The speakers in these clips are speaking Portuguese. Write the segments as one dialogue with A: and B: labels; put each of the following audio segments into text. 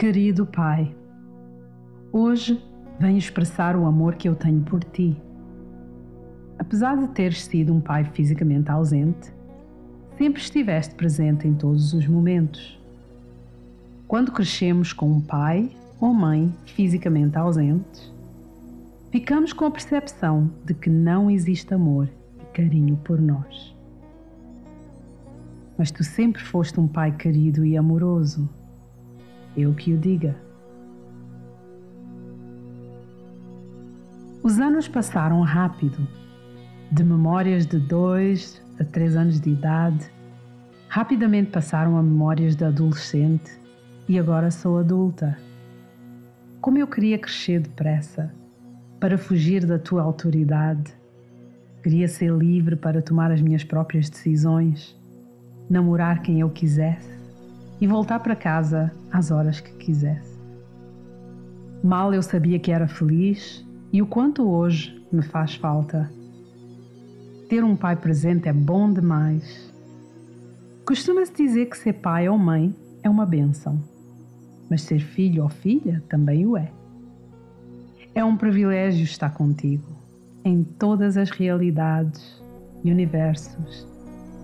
A: Querido Pai, hoje venho expressar o amor que eu tenho por ti. Apesar de teres sido um pai fisicamente ausente, sempre estiveste presente em todos os momentos. Quando crescemos com um pai ou mãe fisicamente ausentes, ficamos com a percepção de que não existe amor e carinho por nós. Mas tu sempre foste um pai querido e amoroso eu que o diga. Os anos passaram rápido. De memórias de dois a três anos de idade, rapidamente passaram a memórias de adolescente e agora sou adulta. Como eu queria crescer depressa, para fugir da tua autoridade. Queria ser livre para tomar as minhas próprias decisões, namorar quem eu quisesse e voltar para casa às horas que quisesse. Mal eu sabia que era feliz e o quanto hoje me faz falta. Ter um pai presente é bom demais. Costuma-se dizer que ser pai ou mãe é uma benção, mas ser filho ou filha também o é. É um privilégio estar contigo em todas as realidades, universos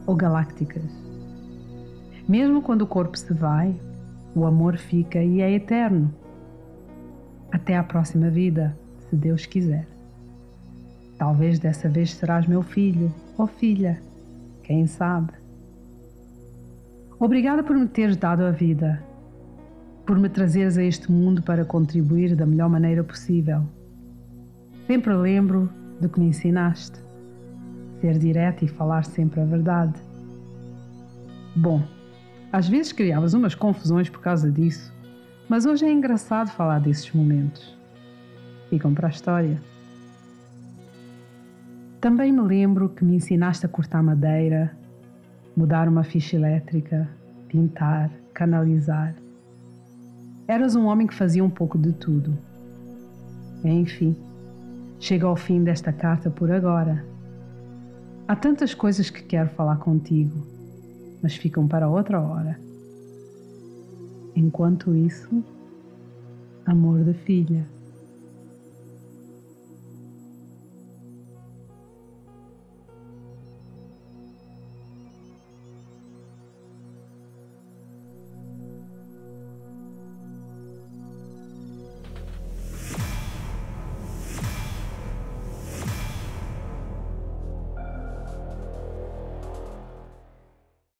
A: ou galácticas mesmo quando o corpo se vai, o amor fica e é eterno. Até a próxima vida, se Deus quiser. Talvez dessa vez serás meu filho ou filha, quem sabe. Obrigada por me teres dado a vida, por me trazeres a este mundo para contribuir da melhor maneira possível. Sempre lembro do que me ensinaste, ser direto e falar sempre a verdade. Bom, às vezes criavas umas confusões por causa disso, mas hoje é engraçado falar desses momentos. Ficam para a história. Também me lembro que me ensinaste a cortar madeira, mudar uma ficha elétrica, pintar, canalizar. Eras um homem que fazia um pouco de tudo. Enfim, chega ao fim desta carta por agora. Há tantas coisas que quero falar contigo mas ficam para outra hora. Enquanto isso, amor da filha.